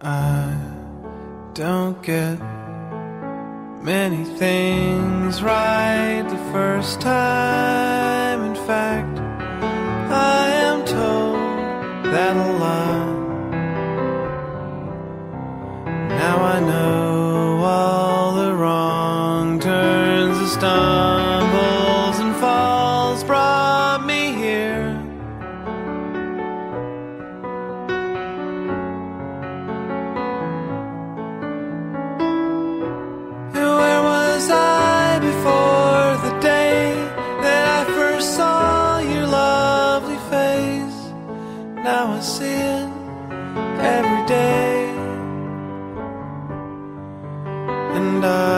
I don't get many things right the first time. In fact, I am told that a lot. And I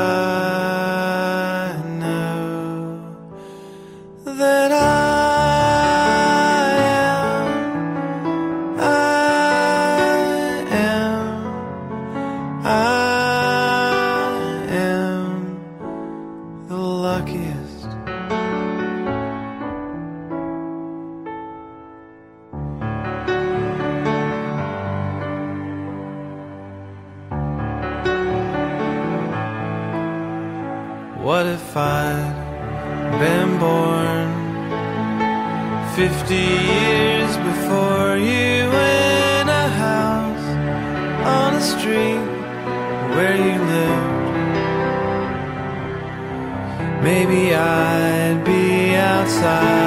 What if I'd been born fifty years before you in a house on a street where you lived? Maybe I'd be outside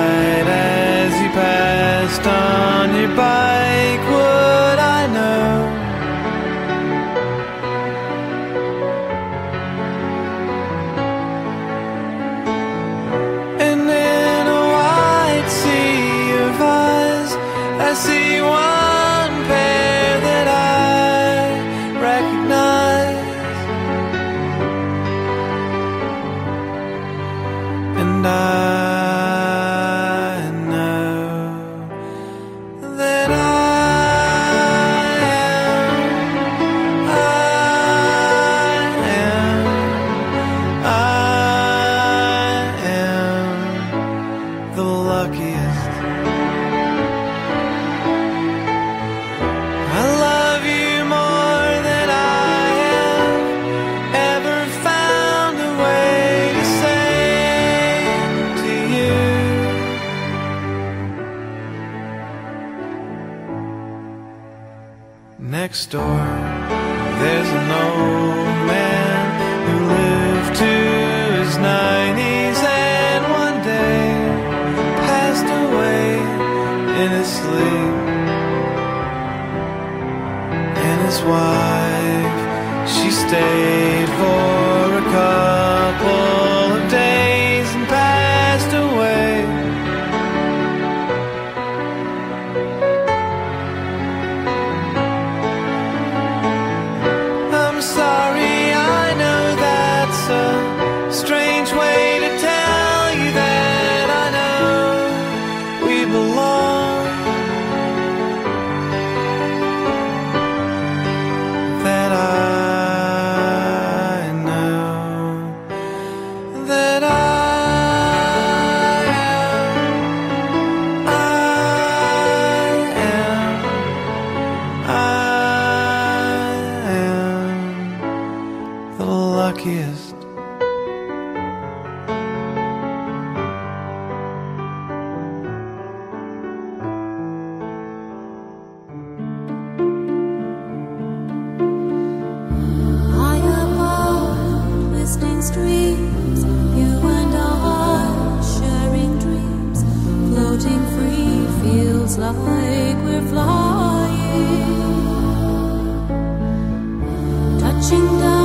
Next door, there's an old man who lived to his nineties and one day passed away in his sleep. And his wife, she stayed for luckiest. Streams, you and I sharing dreams, floating free feels like we're flying, touching down.